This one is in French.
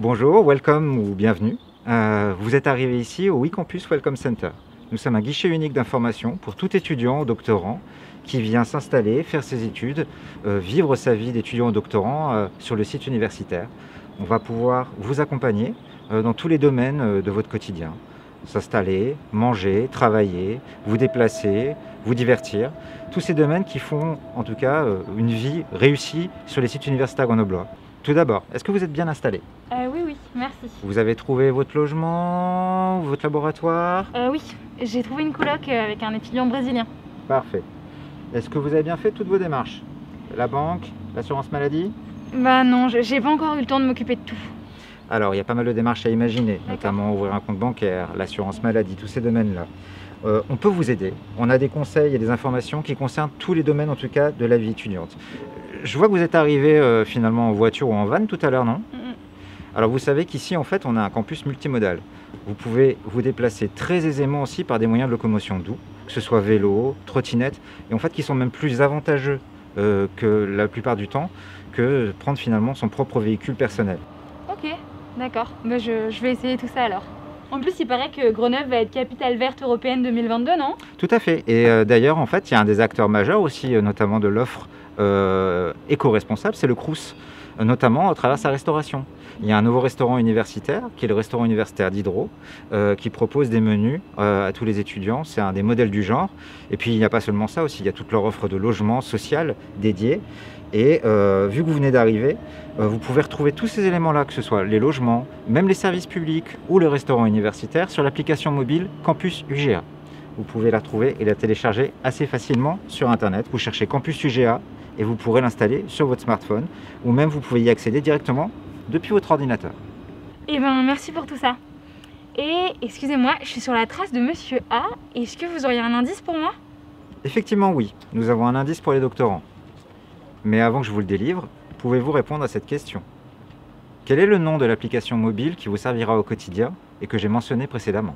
Bonjour, welcome ou bienvenue. Euh, vous êtes arrivé ici au WeCampus Welcome Center. Nous sommes un guichet unique d'information pour tout étudiant ou doctorant qui vient s'installer, faire ses études, euh, vivre sa vie d'étudiant ou doctorant euh, sur le site universitaire. On va pouvoir vous accompagner dans tous les domaines de votre quotidien. S'installer, manger, travailler, vous déplacer, vous divertir. Tous ces domaines qui font en tout cas une vie réussie sur les sites universitaires grenoblois. Tout d'abord, est-ce que vous êtes bien installé? Euh, oui, oui, merci. Vous avez trouvé votre logement, votre laboratoire? Euh, oui, j'ai trouvé une coloc euh, avec un étudiant brésilien. Parfait. Est-ce que vous avez bien fait toutes vos démarches? La banque, l'assurance maladie? Bah non, j'ai pas encore eu le temps de m'occuper de tout. Alors, il y a pas mal de démarches à imaginer, notamment ouvrir un compte bancaire, l'assurance maladie, tous ces domaines-là. Euh, on peut vous aider. On a des conseils et des informations qui concernent tous les domaines, en tout cas, de la vie étudiante. Je vois que vous êtes arrivé euh, finalement en voiture ou en van tout à l'heure, non? Alors, vous savez qu'ici, en fait, on a un campus multimodal. Vous pouvez vous déplacer très aisément aussi par des moyens de locomotion doux, que ce soit vélo, trottinette, et en fait, qui sont même plus avantageux euh, que la plupart du temps que prendre finalement son propre véhicule personnel. Ok, d'accord. Bah je, je vais essayer tout ça alors. En plus, il paraît que Grenoble va être capitale verte européenne 2022, non? Tout à fait. Et euh, d'ailleurs, en fait, il y a un des acteurs majeurs aussi, euh, notamment de l'offre euh, éco-responsable, c'est le Crous, euh, notamment à travers sa restauration. Il y a un nouveau restaurant universitaire, qui est le restaurant universitaire d'Hydro, euh, qui propose des menus euh, à tous les étudiants. C'est un des modèles du genre. Et puis, il n'y a pas seulement ça aussi, il y a toute leur offre de logement social dédié. Et euh, vu que vous venez d'arriver, vous pouvez retrouver tous ces éléments-là, que ce soit les logements, même les services publics ou le restaurant universitaire, sur l'application mobile Campus UGA. Vous pouvez la trouver et la télécharger assez facilement sur Internet. Vous cherchez Campus UGA et vous pourrez l'installer sur votre smartphone ou même vous pouvez y accéder directement depuis votre ordinateur. Eh ben, merci pour tout ça. Et excusez-moi, je suis sur la trace de Monsieur A. Est-ce que vous auriez un indice pour moi? Effectivement, oui, nous avons un indice pour les doctorants. Mais avant que je vous le délivre, pouvez-vous répondre à cette question? Quel est le nom de l'application mobile qui vous servira au quotidien et que j'ai mentionné précédemment?